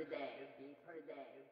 per day, beat per day.